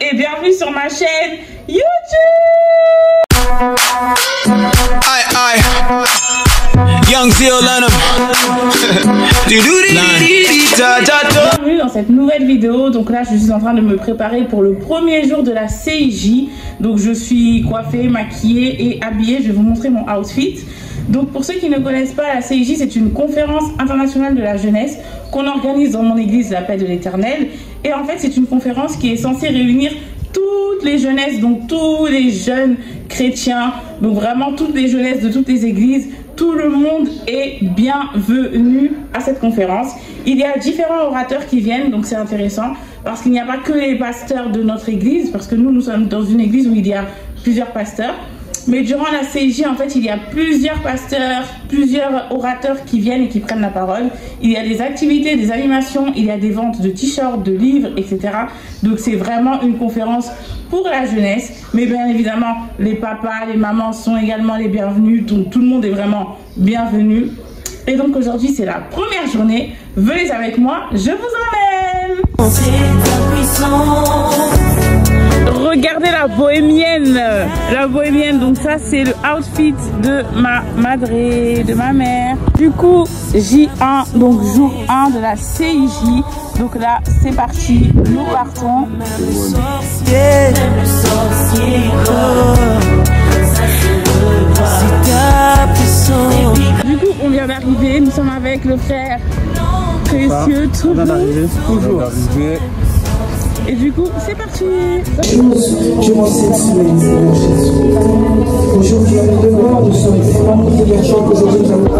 et bienvenue sur ma chaîne YouTube. Young. Bienvenue dans cette nouvelle vidéo. Donc là, je suis en train de me préparer pour le premier jour de la CIJ. Donc je suis coiffée, maquillée et habillée. Je vais vous montrer mon outfit. Donc pour ceux qui ne connaissent pas, la CIJ, c'est une conférence internationale de la jeunesse qu'on organise dans mon église, la paix de l'éternel. Et en fait, c'est une conférence qui est censée réunir toutes les jeunesses, donc tous les jeunes chrétiens, donc vraiment toutes les jeunesses de toutes les églises, tout le monde est bienvenu à cette conférence. Il y a différents orateurs qui viennent, donc c'est intéressant, parce qu'il n'y a pas que les pasteurs de notre église, parce que nous, nous sommes dans une église où il y a plusieurs pasteurs. Mais durant la CIJ, en fait, il y a plusieurs pasteurs, plusieurs orateurs qui viennent et qui prennent la parole. Il y a des activités, des animations, il y a des ventes de t-shirts, de livres, etc. Donc c'est vraiment une conférence pour la jeunesse. Mais bien évidemment, les papas, les mamans sont également les bienvenus. Donc tout le monde est vraiment bienvenu. Et donc aujourd'hui, c'est la première journée. Venez avec moi, je vous emmène. Regardez la bohémienne, la bohémienne. Donc ça c'est le outfit de ma madre, de ma mère. Du coup J1, donc jour 1 de la CIJ. Donc là c'est parti, nous partons. Du coup on vient d'arriver, nous sommes avec le frère précieux, tout Toujours. Et du coup c'est parti. Je m'en sais Seigneur Jésus. Aujourd'hui, avec de gloire, nous sommes vraiment privilégiés qu'aujourd'hui nous avons.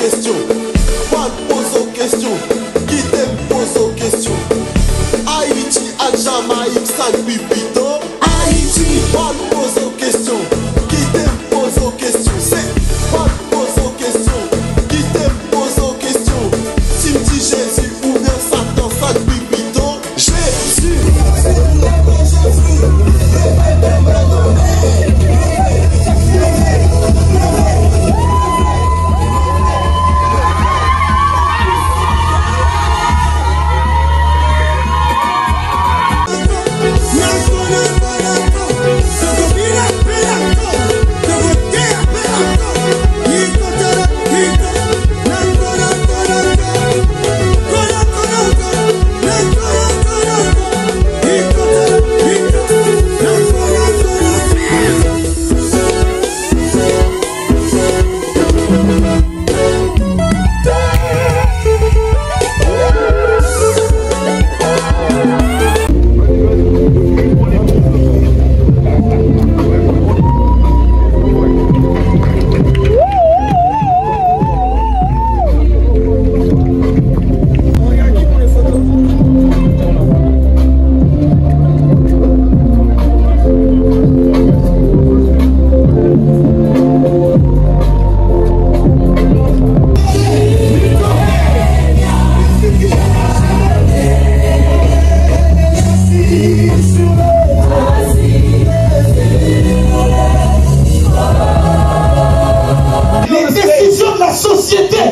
question.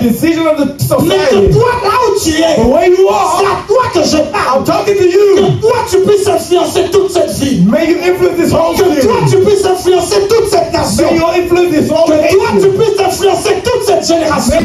Decision of the society. toi là où tu es. C'est à toi que je parle. I'm talking to Que toi tu puisses influencer toute cette vie. May you influence this whole Que toi tu puisses influencer toute cette nation. May you influence this whole Que toi tu puisses influencer toute cette génération.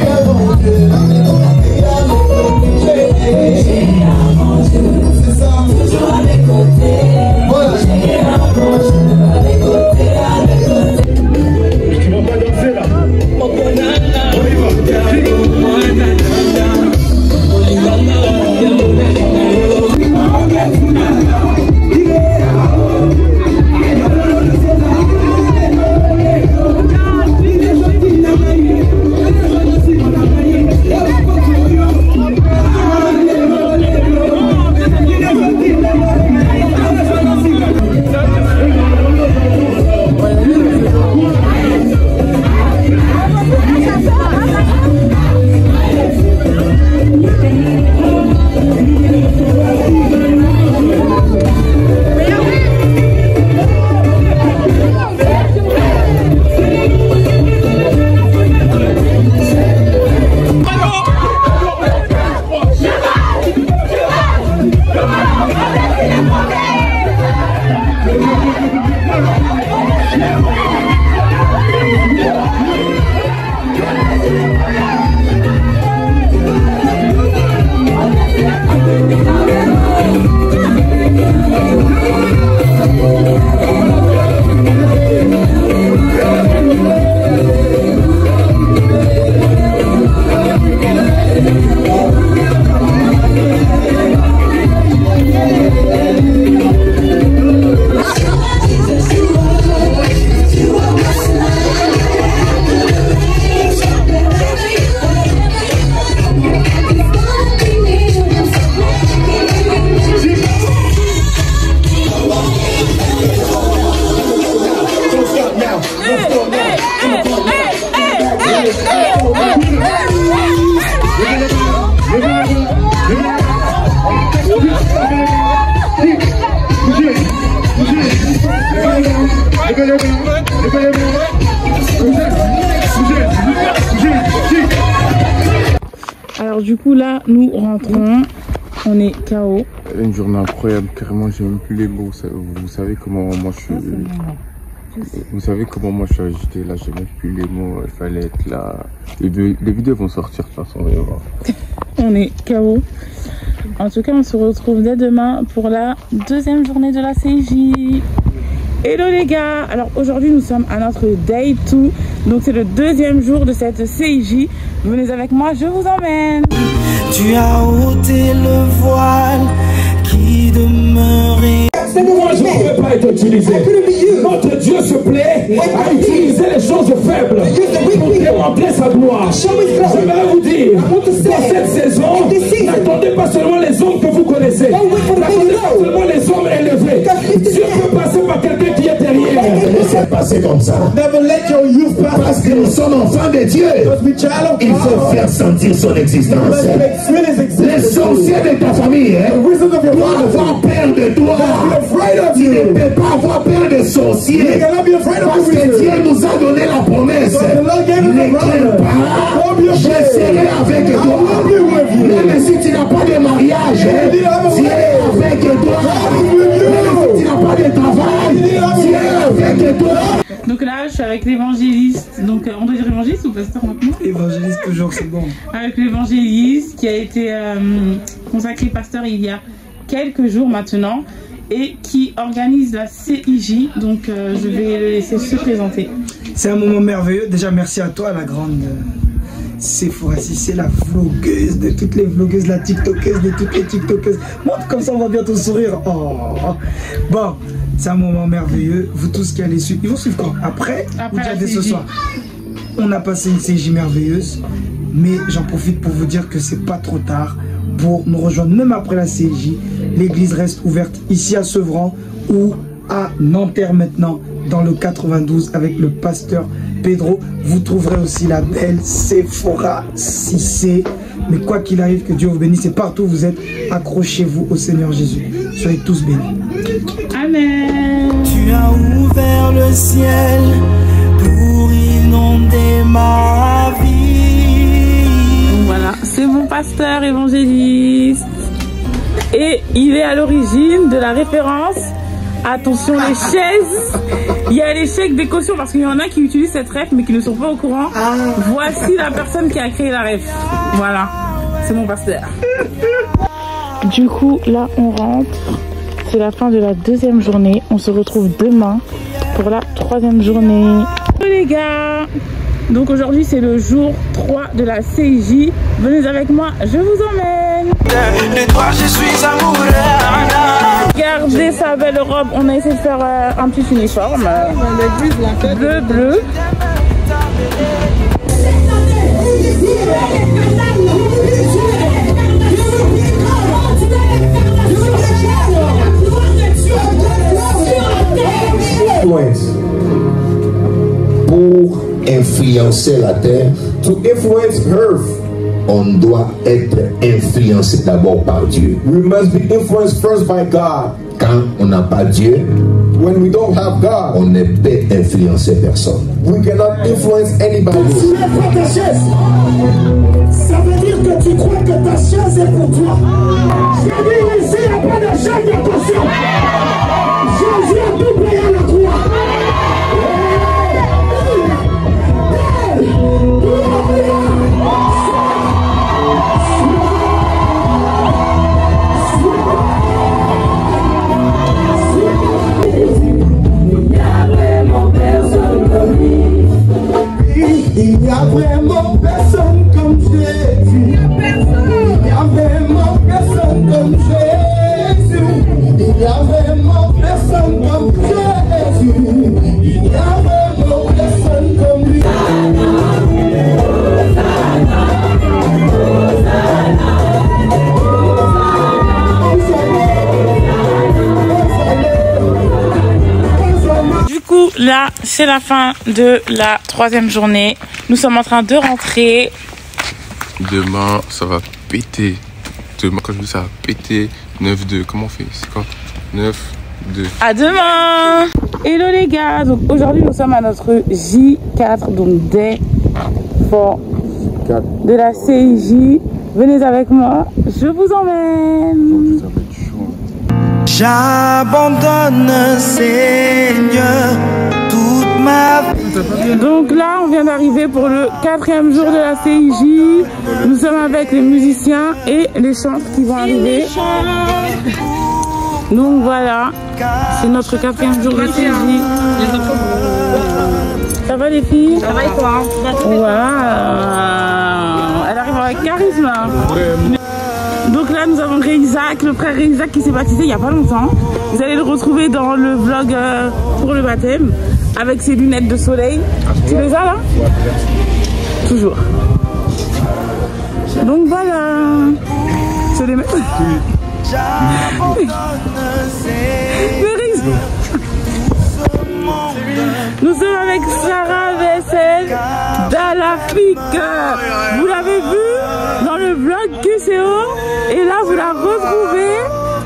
Alors du coup là, nous rentrons. On est KO. Une journée incroyable, carrément, j'ai même plus les mots. Vous savez- comment moi je suis. Vous savez comment moi je suis agité là, j'ai même plus les mots. Il fallait être là. Les, les vidéos vont sortir de toute façon. On est KO. En tout cas, on se retrouve dès demain pour la deuxième journée de la CJ. Hello les gars Alors aujourd'hui nous sommes à notre day 2 Donc c'est le deuxième jour de cette CIJ Venez avec moi, je vous emmène Tu as ôté le voile qui demeurait. Ce mouvement ne peut pas être utilisé. Notre Dieu se plaît à utiliser les choses faibles pour démontrer sa gloire. J'aimerais vous dire, dans cette saison, n'attendez pas seulement les hommes que vous connaissez. N'attendez pas seulement les hommes élevés. Dieu peut laissez passer comme ça. Parce que nous sommes enfants de Dieu. Il faut faire sentir son existence. Les sorciers de ta famille hein, doivent avoir peur de toi. Tu ne peux pas avoir peur des sorciers. Parce que Dieu nous a donné la promesse. Ne crains pas. Je serai avec toi. Même si tu n'as pas de mariage, Dieu est avec toi. Donc là, je suis avec l'évangéliste Donc euh, on doit dire évangéliste ou pasteur maintenant Évangéliste toujours, c'est bon. Avec l'évangéliste qui a été euh, consacré pasteur il y a quelques jours maintenant Et qui organise la CIJ Donc euh, je vais le laisser se présenter C'est un moment merveilleux. Déjà, merci à toi, la grande euh, Sephora c'est la vlogueuse de toutes les vlogueuses, la tiktokeuse de toutes les tiktokeuses. Montre comme ça, on va bientôt sourire. Oh. Bon, c'est un moment merveilleux. Vous tous qui allez suivre, ils vont suivre quand Après, Après ou déjà la dès ce soir? On a passé une CJ merveilleuse, mais j'en profite pour vous dire que c'est pas trop tard pour nous rejoindre, même après la CJ. L'église reste ouverte ici à Sevran ou à Nanterre maintenant, dans le 92 avec le pasteur Pedro. Vous trouverez aussi la belle Sephora Cissé. Mais quoi qu'il arrive, que Dieu vous bénisse et partout où vous êtes, accrochez-vous au Seigneur Jésus. Soyez tous bénis. Amen Tu as ouvert le ciel pour inonder ma vie. Voilà, c'est mon pasteur évangéliste. Et il est à l'origine de la référence. Attention les chaises. Il y a chèques des cautions parce qu'il y en a qui utilisent cette ref mais qui ne sont pas au courant. Voici la personne qui a créé la ref. Voilà, c'est mon pasteur. Du coup, là on rentre. C'est la fin de la deuxième journée. On se retrouve demain pour la troisième journée. Hello les gars Donc aujourd'hui c'est le jour 3 de la CIJ. Venez avec moi, je vous emmène. De toi, je suis amoureux. Regardez sa belle robe. On a essayé de faire euh, un petit uniforme. Bleu, bleu. Pour influencer la terre, To influence earth, on doit être influencé d'abord par Dieu. we must be influenced first by God. Quand on n'a pas Dieu, When we don't have God, on ne peut influencer personne. we cannot influence anybody. Ça veut dire que tu crois que ta chaise est pour toi. Je dis ici, il n'y a pas de chaise de caution. Jésus a tout c'est la fin de la troisième journée. Nous sommes en train de rentrer. Demain, ça va péter. Demain, quand je dis ça va péter, 9-2. Comment on fait? C'est quoi? 9-2. À demain Hello les gars Donc aujourd'hui nous sommes à notre J4, donc des for de la CIJ. Venez avec moi, je vous emmène. J'abandonne, Seigneur. Donc là, on vient d'arriver pour le quatrième jour de la CIJ. Nous sommes avec les musiciens et les chantres qui vont arriver. Donc voilà, c'est notre quatrième jour de CIJ. Ça va les filles? Ça va et toi? Voilà, elle arrive avec charisme. Donc là, nous avons Réisac, le frère Réisac qui s'est baptisé il n'y a pas longtemps. Vous allez le retrouver dans le vlog euh, pour le baptême avec ses lunettes de soleil. Tu les as là Toujours. Donc voilà. C'est les mêmes. Nous sommes avec Sarah VSL d'Alafrique. Vous l'avez vu dans le vlog QCO et là vous la retrouvez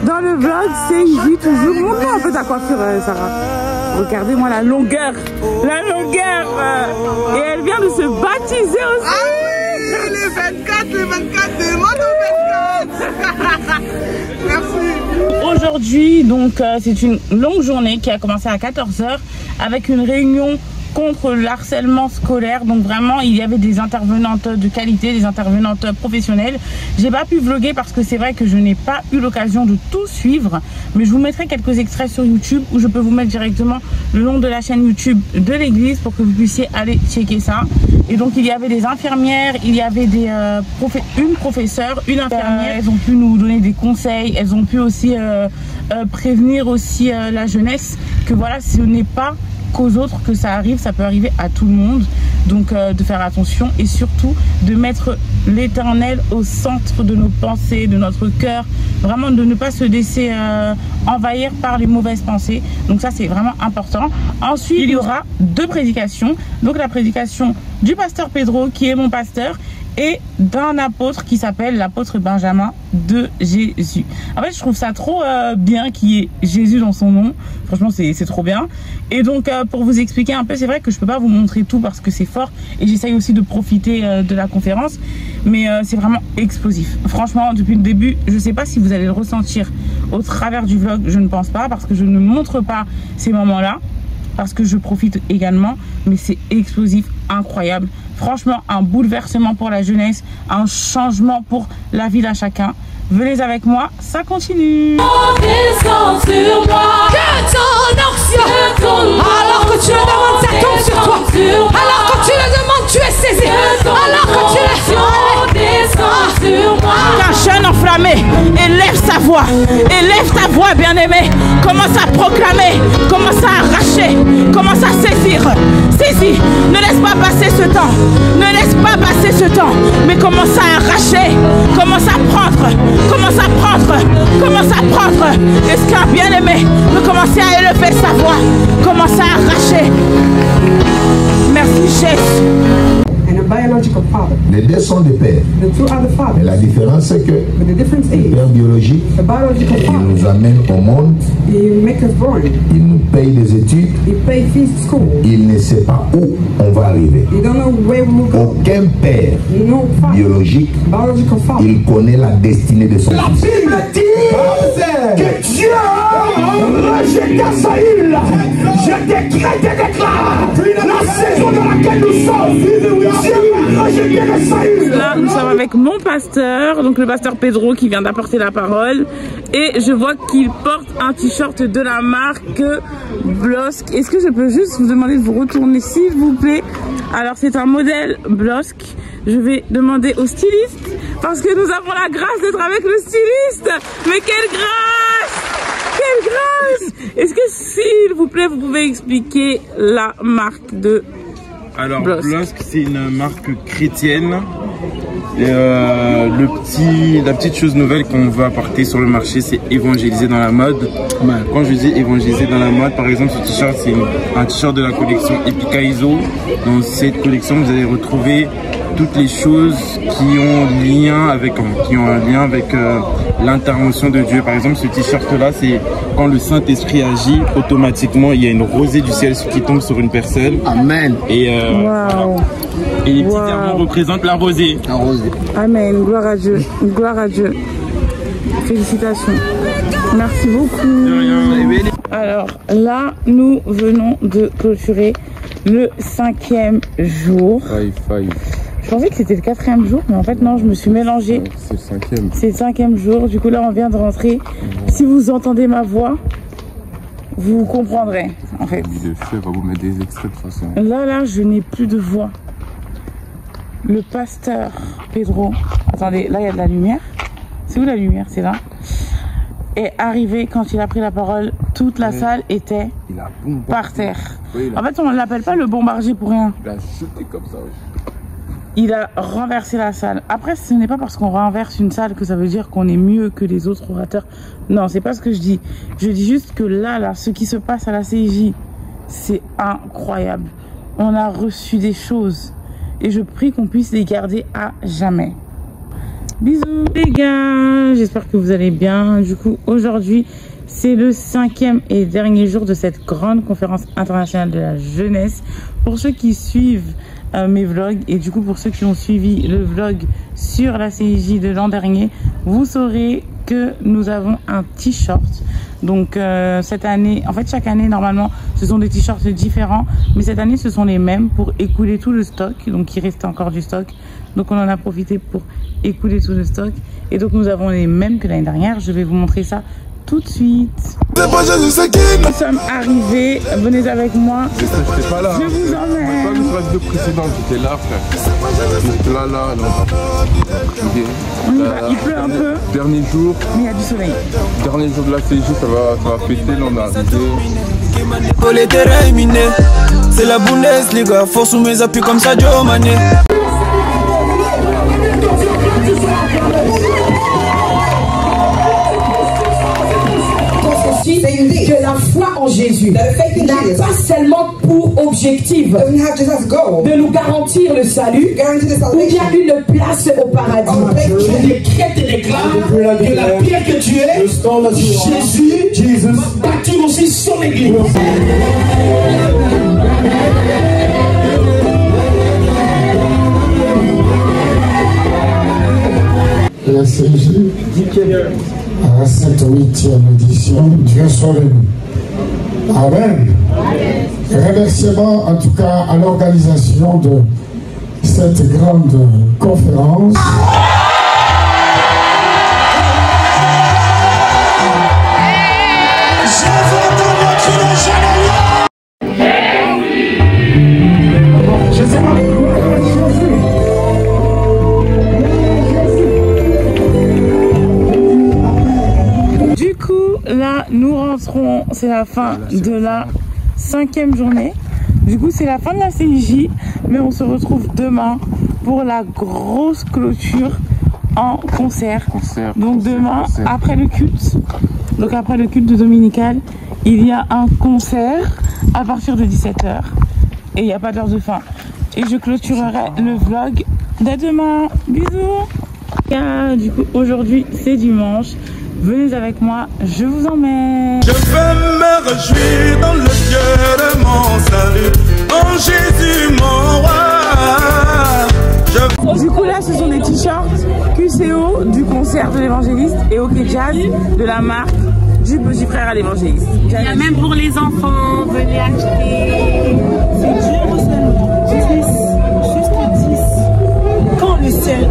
dans le vlog CIJ toujours. Montre-moi un peu ta coiffure euh, Sarah. Regardez-moi la longueur, la longueur. Et elle vient de se baptiser aussi. Les 24, les 24, des motos 24 Merci Aujourd'hui, donc euh, c'est une longue journée qui a commencé à 14h avec une réunion contre le harcèlement scolaire. Donc vraiment, il y avait des intervenantes de qualité, des intervenantes professionnelles. J'ai pas pu vlogger parce que c'est vrai que je n'ai pas eu l'occasion de tout suivre, mais je vous mettrai quelques extraits sur YouTube où je peux vous mettre directement le nom de la chaîne YouTube de l'église pour que vous puissiez aller checker ça. Et donc il y avait des infirmières, il y avait des euh, une professeure, une infirmière. Elles ont pu nous donner des conseils, elles ont pu aussi euh, euh, prévenir aussi la jeunesse que voilà, ce n'est pas qu'aux autres que ça arrive, ça peut arriver à tout le monde. Donc euh, de faire attention et surtout de mettre l'éternel au centre de nos pensées, de notre cœur. Vraiment de ne pas se laisser euh, envahir par les mauvaises pensées. Donc ça c'est vraiment important. Ensuite il y aura deux prédications. Donc la prédication du pasteur Pedro qui est mon pasteur et d'un apôtre qui s'appelle l'apôtre Benjamin de Jésus. En fait, je trouve ça trop euh, bien qu'il y ait Jésus dans son nom. Franchement, c'est trop bien. Et donc, euh, pour vous expliquer un peu, c'est vrai que je peux pas vous montrer tout parce que c'est fort et j'essaye aussi de profiter euh, de la conférence. Mais c'est vraiment explosif. Franchement, depuis le début, je sais pas si vous allez le ressentir au travers du vlog. Je ne pense pas parce que je ne montre pas ces moments-là parce que je profite également, mais c'est explosif, incroyable. Franchement, un bouleversement pour la jeunesse, un changement pour la vie d'un chacun. Venez avec moi, ça continue. Descends sur moi. Que ton. Alors que tu le demandes, ça tombe sur toi. Alors que tu le demandes, tu es saisi. Alors que tu le descends sur moi. Qu'un jeune enflammé élève sa voix, élève ta voix, bien-aimé. Commence à proclamer, commence à arracher, commence à saisir. Saisis, ne laisse pas ne laisse pas passer ce temps, mais commence à arracher, commence à prendre, commence à prendre, commence à prendre. Est-ce qu'un bien-aimé peut commencer à élever sa voix, commence à arracher. Merci Jésus. Les deux sont des pères. The two are the Mais la différence, c'est que But the difference le père biologique, the biological il nous amène au monde, he make us born. il nous paye des études, He pay fees to school. il ne sait pas où on va arriver. You don't know where we will go. Aucun père No father, biologique, biological father. il connaît la destinée de son La fils. Bible dit que Dieu rejeta Saül. Je décrète et déclare la saison dans laquelle nous sommes. Dieu Là, nous sommes avec mon pasteur, donc le pasteur Pedro qui vient d'apporter la parole. Et je vois qu'il porte un t-shirt de la marque Blosk. Est-ce que je peux juste vous demander de vous retourner, s'il vous plaît? Alors, c'est un modèle Blosk. Je vais demander au styliste parce que nous avons la grâce d'être avec le styliste. Mais quelle grâce Quelle grâce Est-ce que, s'il vous plaît, vous pouvez expliquer la marque de Alors, Blosk. C'est une marque chrétienne Et euh, le petit, la petite chose nouvelle qu'on veut apporter sur le marché, c'est évangéliser dans la mode. Quand je dis évangéliser dans la mode, par exemple, ce t-shirt, c'est un t-shirt de la collection Epica ISO. Dans cette collection, vous allez retrouver toutes les choses qui ont lien avec, qui ont un lien avec euh, l'intervention de Dieu. Par exemple, ce t-shirt-là, c'est quand le Saint-Esprit agit, automatiquement, il y a une rosée du ciel qui tombe sur une personne. Amen. Et, euh, voilà. Et les petits diamants représentent la rosée. La rosée. Amen. Gloire à Dieu. Gloire à Dieu. Félicitations. Merci beaucoup. Alors là, nous venons de clôturer le cinquième jour. Five, five. Je pensais que c'était le quatrième jour, mais en fait non, je me suis mélangée. C'est le cinquième. C'est le cinquième jour. Du coup là, on vient de rentrer. Si vous entendez ma voix, vous comprendrez en fait. Le feu va vous mettre des extraits de toute façon. Là, là, je n'ai plus de voix. Le pasteur Pedro, attendez, là il y a de la lumière. C'est où la lumière? C'est là. Est arrivé quand il a pris la parole. Toute la Ouais. salle était Il a bombardé. par terre. Oui, a- En fait, on ne l'appelle pas le bombardier pour rien. Il a chuté comme ça. ouais. Il a renversé la salle. Après, ce n'est pas parce qu'on renverse une salle que ça veut dire qu'on est mieux que les autres orateurs. Non, c'est pas ce que je dis. Je dis juste que là, là, ce qui se passe à la CJ, c'est incroyable. On a reçu des choses et je prie qu'on puisse les garder à jamais. Bisous les gars, j'espère que vous allez bien. Du coup, aujourd'hui, c'est le cinquième et dernier jour de cette grande conférence internationale de la jeunesse. Pour ceux qui suivent euh, mes vlogs et du coup pour ceux qui ont suivi le vlog sur la CIJ de l'an dernier, vous saurez que nous avons un t-shirt. Donc euh, cette année, en fait chaque année normalement ce sont des t-shirts différents, mais cette année ce sont les mêmes pour écouler tout le stock. Donc il reste encore du stock. Donc on en a profité pour écouler tout le stock. Et donc nous avons les mêmes que l'année dernière. Je vais vous montrer ça tout de suite. Nous sommes arrivés, venez avec moi. J'étais pas là. Je vous Pas emmène. le phrase de précédent, j'étais là, frère. Là, là, là. Ok. On y va, Là, il pleut un peu, Dernier jour, mais il y a du soleil. dernier jour de la CG, ça va, ça va péter, là, on est arrivé. Les terrains minés. C'est la Bundesliga, force sous mes appuis comme ça, Joe Mané. Que la foi en Jésus n'a pas seulement pour objectif de nous garantir le salut ou bien une place au paradis. Je décrète et déclare que la pierre que tu es, Jésus, va bâtir aussi son église. CJ à cette huitième édition, Dieu soit béni. Amen. Remerciements en tout cas à l'organisation de cette grande conférence. C'est la fin de la cinquième journée. Du coup, c'est la fin de la CIJ, mais on se retrouve demain pour la grosse clôture en concert. Donc demain, après le culte, donc après le culte dominical, il y a un concert à partir de 17h. Et il n'y a pas d'heure de fin. Et je clôturerai le vlog dès demain. Bisous Du coup, aujourd'hui, c'est dimanche. Venez avec moi, je vous emmène. Je veux me réjouir dans le Dieu de mon salut, en Jésus mon roi. Je Du coup, là, ce sont des t-shirts QCO du concert de l'évangéliste et OK Jazz de la marque du petit frère à l'évangéliste. Il y a même pour les enfants, venez acheter. C'est dur seulement. 10, juste 10. Quand le ciel.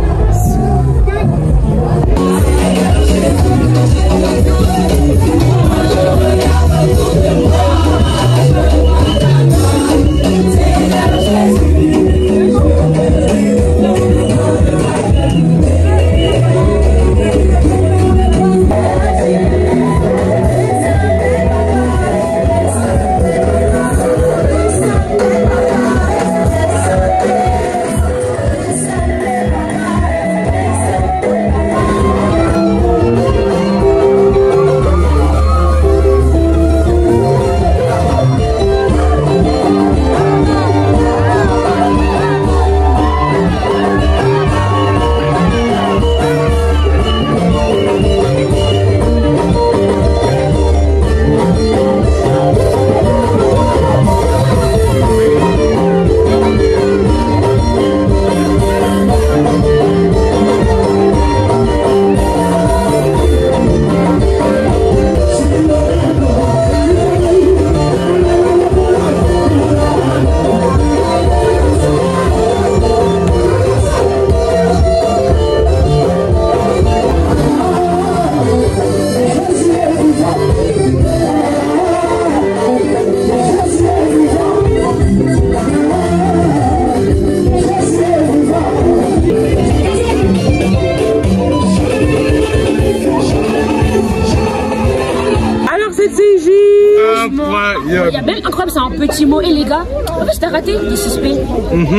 Petit mot. Et les gars, en fait, t'as raté, t'es suspect.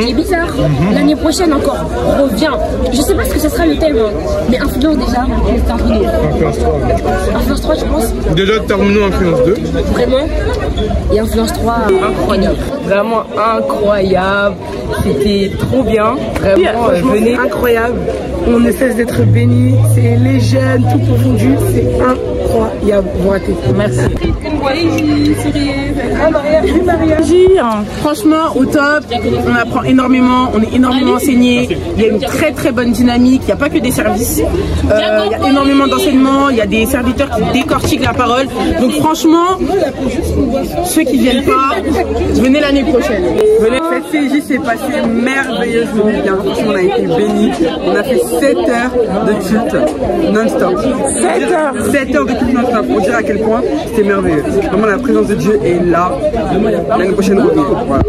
C'est bizarre. L'année prochaine encore, reviens. Je sais pas ce que ce sera le thème, hein, mais influence déjà. Influence 3. Influence 3, je pense. Déjà, terminons Influence 2. Vraiment. Et influence 3, incroyable. Vraiment incroyable. C'était trop bien. Vraiment, euh, venez. Incroyable. On ne cesse d'être bénis. C'est les jeunes, tout confondu. C'est incroyable. Vous ratez. Merci. Hein, franchement au top, on apprend énormément, on est énormément enseigné, il y a une très très bonne dynamique, il n'y a pas que des services, Euh, il y a énormément d'enseignements, il y a des serviteurs qui décortiquent la parole, donc franchement, ceux qui viennent pas, venez l'année prochaine. Venez, cette CJ s'est passée merveilleusement bien. Franchement, on a été bénis. On a fait 7 heures de culte non-stop. 7 heures 7 heures de culte non-stop. Pour dire à quel point c'était merveilleux. Vraiment, la présence de Dieu est là. L'année prochaine, revenez. Voilà.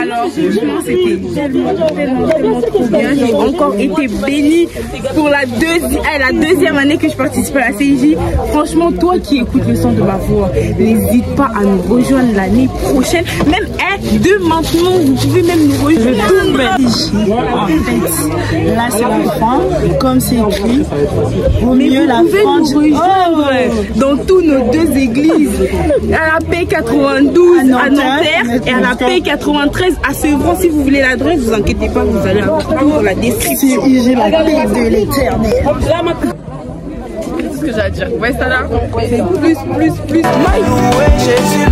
Alors franchement c'était tellement, tellement, tellement trop bien. J'ai encore été bénie pour la, deuxi- eh, la deuxième année que je participe à la CIJ. Franchement, toi qui écoutes le son de ma voix, n'hésite pas à nous rejoindre l'année prochaine. Même eh, de maintenant, vous pouvez même nous rejoindre. En fait, là c'est la fin, comme c'est écrit. Vaut Mais mieux vous la pouvez fin nous du- rejoindre Oh. dans tous nos deux églises. À la P92 à Nanterre et à la P93 à Sevran. Si vous voulez l'adresse, vous inquiétez pas, vous allez avoir dans la description. J'ai la paix de l'éternel. Qu'est-ce que j'ai à dire Ouais, ça là, c'est plus, plus, plus. Jésus,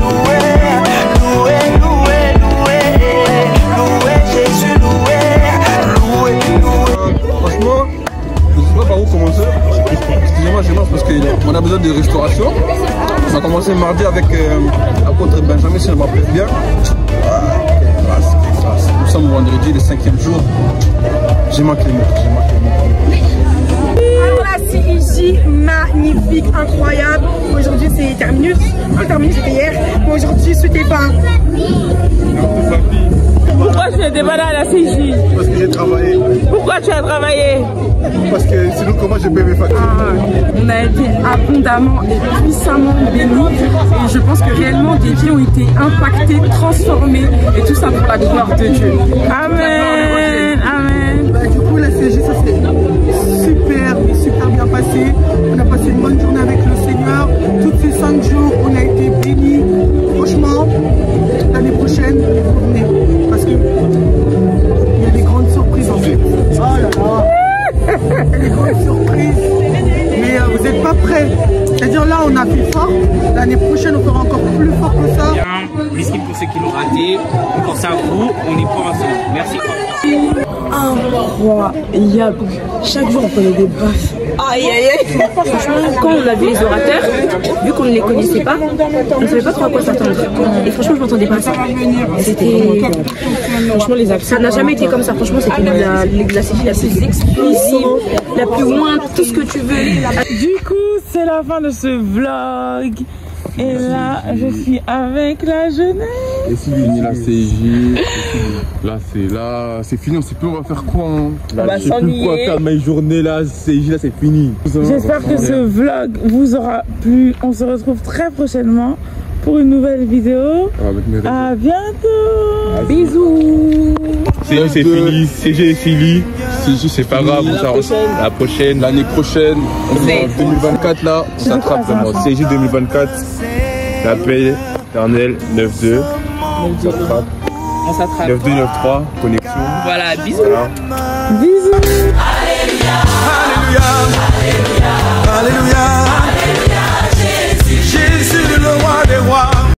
de restauration. On a commencé mardi avec euh, l'apôtre Benjamin, si je me rappelle bien. Ah, quelle quelle. Nous sommes vendredi, le cinquième jour. J'ai manqué les mots, j'ai manqué les mots. Alors la CIJ, magnifique, incroyable. Aujourd'hui c'est terminus. Terminus c'était hier. Mais Aujourd'hui c'était pas. Pourquoi tu n'étais pas là à la CIJ Parce que j'ai travaillé. Pourquoi tu as travaillé? Parce que sinon, comment je mes factures On a été abondamment et puissamment bénis et je pense que réellement des vies ont été impactées, transformées et tout ça pour la gloire de Dieu. Amen. Incroyable. Chaque jour, on prenait des baffes. Aïe aïe aïe Franchement, quand on a vu les orateurs, vu qu'on ne les connaissait pas, on ne savait pas trop à quoi s'attendre. Et franchement, je m'attendais pas à ça. C'était. Franchement, les accents. Ça n'a jamais été comme ça. Franchement, c'était la, la la plus explosive, la plus loin, tout ce que tu veux. Du coup, c'est la fin de ce vlog. Et là, je suis avec la jeunesse. Et si fini la CJ, là c'est là, c'est fini, on sait plus on va faire quoi. Hein. On va je sais plus s'ennuyer. quoi faire de mes journées là, CJ là c'est fini. J'espère que ce vlog vous aura plu. On se retrouve très prochainement pour une nouvelle vidéo. Avec mes À bientôt. Bisous. CJ c'est fini, CG est fini. CJ c'est pas grave, on s'arrange. La prochaine. L'année prochaine, on est en 2024 là, on s'attrape vraiment. CJ 2024, la paix éternelle 9-2. On s'attrape. On s'attrape. 9-2, 9-3, connexion. Voilà, bisous. Voilà. Bisous. Alléluia. Alléluia. Jésus